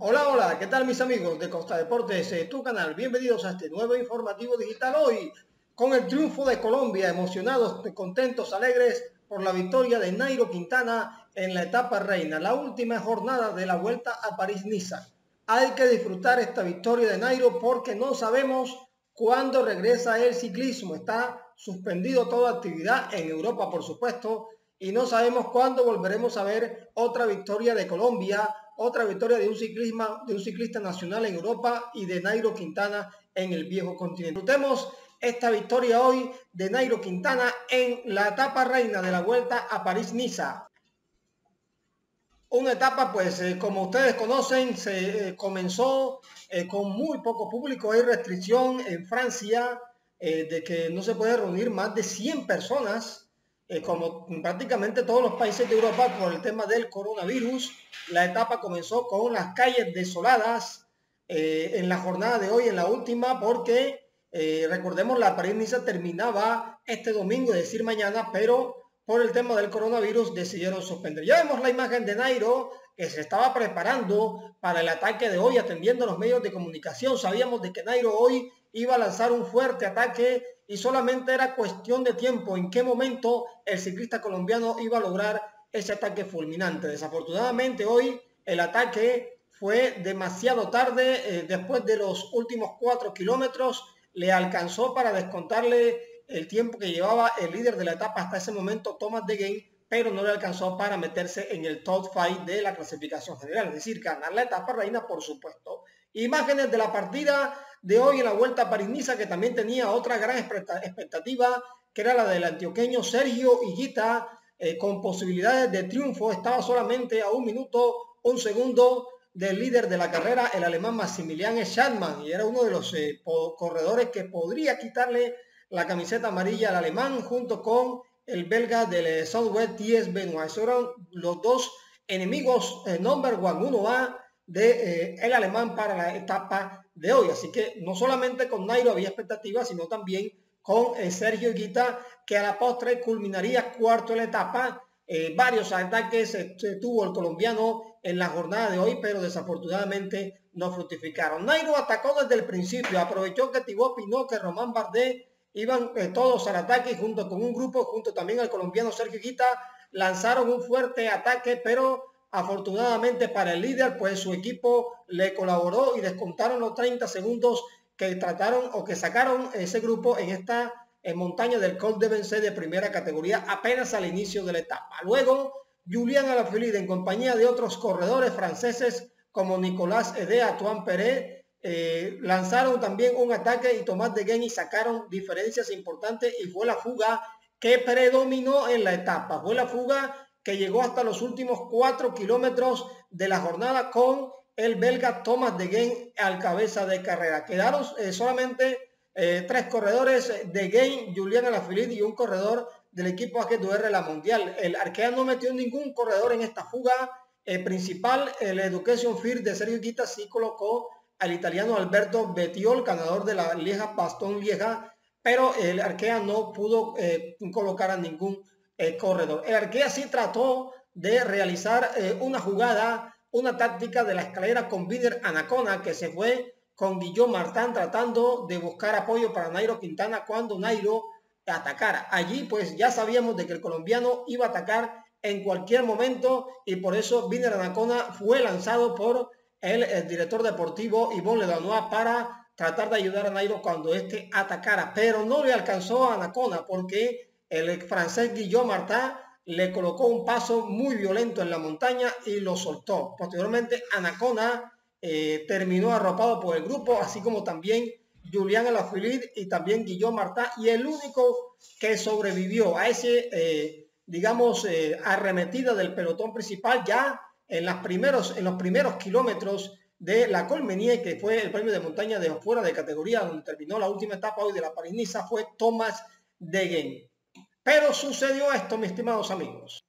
Hola, hola, ¿qué tal mis amigos de Costa Deportes, eh, tu canal? Bienvenidos a este nuevo informativo digital hoy, con el triunfo de Colombia, emocionados, contentos, alegres por la victoria de Nairo Quintana en la etapa reina, la última jornada de la Vuelta a París-Niza. Hay que disfrutar esta victoria de Nairo porque no sabemos cuándo regresa el ciclismo. Está suspendido toda actividad en Europa, por supuesto, y no sabemos cuándo volveremos a ver otra victoria de Colombia, otra victoria de un, ciclismo, de un ciclista nacional en Europa y de Nairo Quintana en el viejo continente. Disfrutemos esta victoria hoy de Nairo Quintana en la etapa reina de la Vuelta a París-Niza. Una etapa, pues, eh, como ustedes conocen, se eh, comenzó eh, con muy poco público. Hay restricción en Francia de que no se puede reunir más de 100 personas eh, como prácticamente todos los países de Europa por el tema del coronavirus. La etapa comenzó con las calles desoladas eh, en la jornada de hoy, en la última, porque eh, recordemos la París-Niza terminaba este domingo, es decir, mañana, pero por el tema del coronavirus decidieron suspender. Ya vemos la imagen de Nairo que se estaba preparando para el ataque de hoy, atendiendo los medios de comunicación. Sabíamos de que Nairo hoy iba a lanzar un fuerte ataque y solamente era cuestión de tiempo en qué momento el ciclista colombiano iba a lograr ese ataque fulminante. Desafortunadamente hoy el ataque fue demasiado tarde, eh, después de los últimos cuatro kilómetros le alcanzó para descontarle el tiempo que llevaba el líder de la etapa hasta ese momento, Thomas de pero no le alcanzó para meterse en el top 5 de la clasificación general, es decir, ganar la etapa reina, por supuesto. Imágenes de la partida de hoy en la Vuelta a París-Niza, que también tenía otra gran expectativa, que era la del antioqueño Sergio Higuita, eh, con posibilidades de triunfo. Estaba solamente a un minuto, un segundo del líder de la carrera, el alemán Maximilian Schadman, y era uno de los eh, corredores que podría quitarle la camiseta amarilla al alemán, junto con el belga del eh, Southwest TS Benoit. Esos eran los dos enemigos number one, uno a de el alemán para la etapa de hoy. Así que no solamente con Nairo había expectativas, sino también con eh, Sergio Higuita, que a la postre culminaría cuarto en la etapa. Eh, varios ataques tuvo el colombiano en la jornada de hoy, pero desafortunadamente no fructificaron. Nairo atacó desde el principio, aprovechó que Thibaut Pinot, que Román Bardet iban eh, todos al ataque junto con un grupo, junto también al colombiano Sergio Higuita, lanzaron un fuerte ataque, pero Afortunadamente para el líder, pues su equipo le colaboró y descontaron los 30 segundos que trataron o que sacaron ese grupo en esta montaña del Col de Vence de primera categoría apenas al inicio de la etapa. Luego, Julián Alaphilippe en compañía de otros corredores franceses como Nicolás Edea, Antoine Perret, eh, lanzaron también un ataque y Tomás de y sacaron diferencias importantes y fue la fuga que predominó en la etapa. Fue la fuga que llegó hasta los últimos cuatro kilómetros de la jornada con el belga Thomas de Gain al cabeza de carrera. Quedaron eh, solamente eh, tres corredores de Gain, Julián Alaphilippe y un corredor del equipo AG2R La Mundial. El Arkea no metió ningún corredor en esta fuga eh, principal. El Education Fear de Sergio Guita sí colocó al italiano Alberto Betiol, ganador de la Lieja Bastón Lieja, pero el Arkea no pudo colocar a ningún el corredor. El Arkea sí trató de realizar eh, una jugada, una táctica de la escalera con Vider Anacona que se fue con Guillón Martán tratando de buscar apoyo para Nairo Quintana cuando Nairo atacara. Allí pues ya sabíamos de que el colombiano iba a atacar en cualquier momento y por eso Vider Anacona fue lanzado por el, director deportivo Yvonne Ledanois para tratar de ayudar a Nairo cuando este atacara, pero no le alcanzó a Anacona porque el francés Guillaume Martin le colocó un paso muy violento en la montaña y lo soltó. Posteriormente, Anacona eh, terminó arropado por el grupo, así como también Julián Alaphilippe y también Guillaume Martin. Y el único que sobrevivió a ese, eh, digamos, eh, arremetida del pelotón principal ya en, los primeros kilómetros de la Colmenie, que fue el premio de montaña de fuera de categoría, donde terminó la última etapa hoy de la Pariniza, fue Thomas Degen. Pero sucedió esto, mis estimados amigos.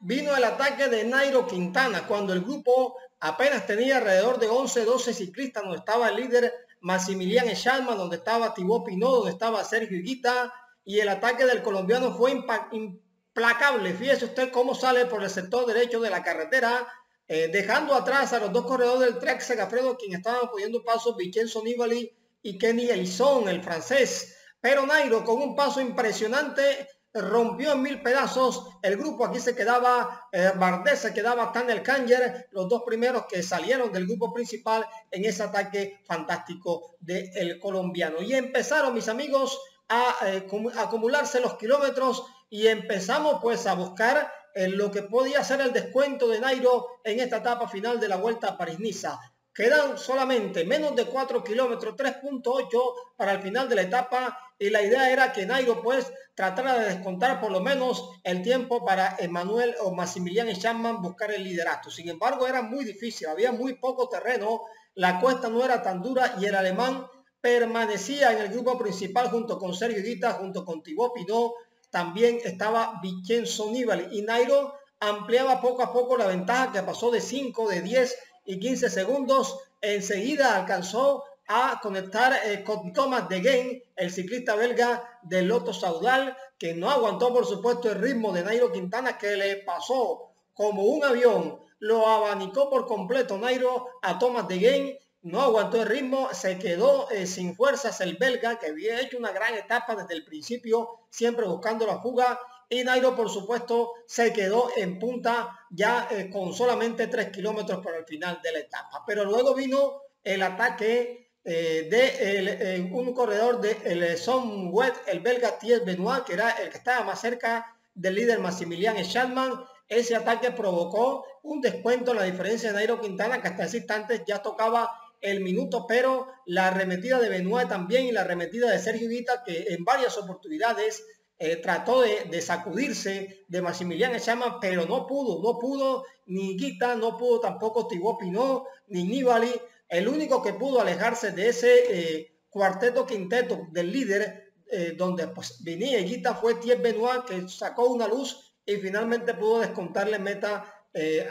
Vino el ataque de Nairo Quintana cuando el grupo apenas tenía alrededor de 11, 12 ciclistas, donde estaba el líder Maximilian Echalma, donde estaba Thibaut Pinot, donde estaba Sergio Higuita, y el ataque del colombiano fue implacable. Fíjese usted cómo sale por el sector derecho de la carretera eh, dejando atrás a los dos corredores del Trek Segafredo, quien estaban poniendo paso Vincenzo Nibali y Kenny Elson, el francés. Pero Nairo, con un paso impresionante, rompió en mil pedazos. El grupo aquí se quedaba, eh, Bardet se quedaba el Kanger, los dos primeros que salieron del grupo principal en ese ataque fantástico del colombiano. Y empezaron, mis amigos, a eh, acumularse los kilómetros y empezamos pues a buscar en lo que podía ser el descuento de Nairo en esta etapa final de la Vuelta a París-Niza. Quedan solamente menos de 4 kilómetros, 3.8 para el final de la etapa y la idea era que Nairo pues tratara de descontar por lo menos el tiempo para Emanuel o Maximiliano Chapman buscar el liderato. Sin embargo, era muy difícil, había muy poco terreno, la cuesta no era tan dura y el alemán permanecía en el grupo principal junto con Sergio Guita, junto con Thibaut Pinot, también estaba Vincenzo Nibali y Nairo ampliaba poco a poco la ventaja que pasó de 5, de 10 y 15 segundos. Enseguida alcanzó a conectar eh, con Thomas de Gain, el ciclista belga del Loto Saudal, que no aguantó por supuesto el ritmo de Nairo Quintana, que le pasó como un avión, lo abanicó por completo Nairo a Thomas de Gain no aguantó el ritmo, se quedó eh, sin fuerzas el belga, que había hecho una gran etapa desde el principio, siempre buscando la fuga. Y Nairo, por supuesto, se quedó en punta ya eh, con solamente 3 kilómetros para el final de la etapa. Pero luego vino el ataque eh, de un corredor de el Son Wet, el belga Thies Benoit, que era el que estaba más cerca del líder Maximilian Schalman. Ese ataque provocó un descuento en la diferencia de Nairo Quintana, que hasta ese instante ya tocaba el minuto, pero la arremetida de Benoit también y la arremetida de Sergio Guita, que en varias oportunidades eh, trató de, sacudirse de Maximiliano Chama, pero no pudo, no pudo ni Guita, no pudo tampoco Thibaut Pinot, ni Nibali. El único que pudo alejarse de ese eh, cuarteto quinteto del líder, eh, donde pues venía Guita, fue Thierry Benoit, que sacó una luz y finalmente pudo descontarle meta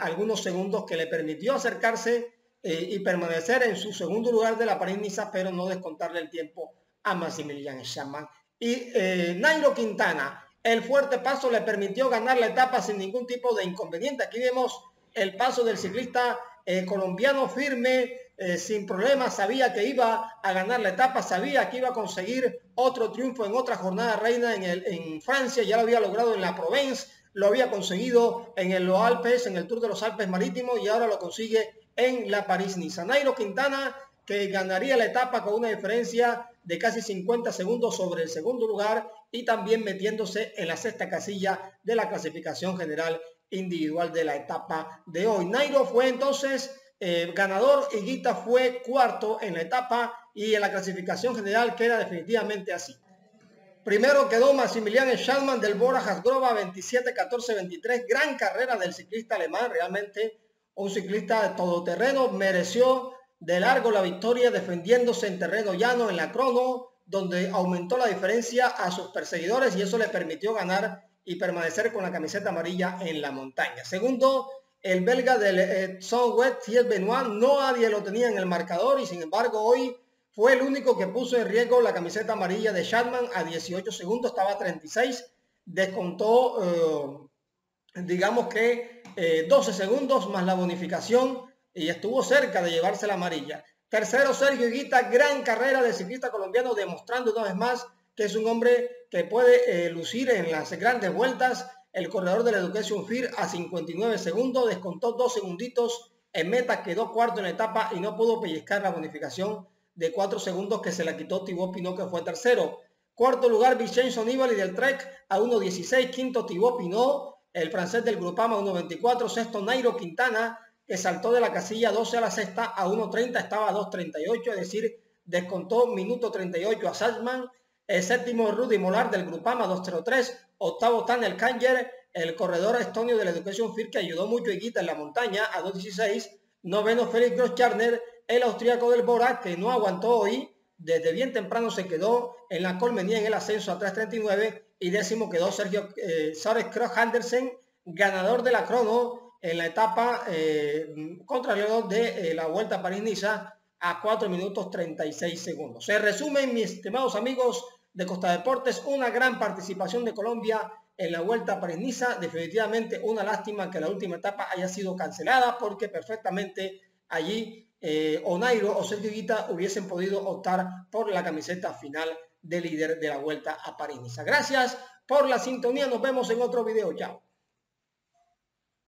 algunos segundos que le permitió acercarse y permanecer en su segundo lugar de la París-Niza, pero no descontarle el tiempo a Maximilian Schaman. Y eh, Nairo Quintana, el fuerte paso le permitió ganar la etapa sin ningún tipo de inconveniente. Aquí vemos el paso del ciclista eh, colombiano firme, sin problemas, sabía que iba a ganar la etapa, sabía que iba a conseguir otro triunfo en otra jornada reina en, el, en Francia, ya lo había logrado en la Provence, lo había conseguido en el los Alpes, en el Tour de los Alpes Marítimos y ahora lo consigue en la París-Niza. Nairo Quintana que ganaría la etapa con una diferencia de casi 50 segundos sobre el segundo lugar y también metiéndose en la sexta casilla de la clasificación general individual de la etapa de hoy. Nairo fue entonces eh, ganador y Guita fue cuarto en la etapa y en la clasificación general queda definitivamente así. Primero quedó Maximilian Schallmann del Bora Hasgrova 27-14-23, gran carrera del ciclista alemán, realmente un ciclista todoterreno, mereció de largo la victoria defendiéndose en terreno llano en la crono, donde aumentó la diferencia a sus perseguidores y eso le permitió ganar y permanecer con la camiseta amarilla en la montaña. Segundo, el belga del eh, West, Benoit, no nadie lo tenía en el marcador y sin embargo hoy fue el único que puso en riesgo la camiseta amarilla de Shatman a 18 segundos, estaba a 36, descontó, eh, digamos que 12 eh, segundos más la bonificación y estuvo cerca de llevarse la amarilla. Tercero, Sergio Higuita, gran carrera de ciclista colombiano, demostrando una vez más que es un hombre que puede eh, lucir en las grandes vueltas. El corredor de la Education FIR a 59 segundos, descontó dos segunditos en meta, quedó cuarto en la etapa y no pudo pellizcar la bonificación de 4 segundos que se la quitó Thibaut Pinot, que fue tercero. Cuarto lugar, Vincenzo Nibali del Trek a 1.16. Quinto, Thibaut Pinot el francés del Grupama 1.24, sexto Nairo Quintana, que saltó de la casilla 12 a la sexta a 1.30, estaba a 2.38, es decir, descontó minuto 38 a Salzman, el séptimo Rudy Molar del Grupama 2.03, octavo Tanel Kanger, el corredor estonio de la Education Fir que ayudó mucho y quita en la montaña a 2.16, noveno Felix Groscharner, el austríaco del Bora que no aguantó hoy, desde bien temprano se quedó en la colmenía en el ascenso a 3.39 y décimo quedó Sergio eh, Kroos Andersen, ganador de la crono en la etapa eh, contra de eh, la Vuelta a París-Niza a 4 minutos 36 segundos. Se resume, mis estimados amigos de Costa Deportes, una gran participación de Colombia en la Vuelta a París-Niza. Definitivamente una lástima que la última etapa haya sido cancelada porque perfectamente allí eh, Onairo o Sergio Guita hubiesen podido optar por la camiseta final de líder de la Vuelta a París-Niza. Gracias por la sintonía. Nos vemos en otro video. Chao.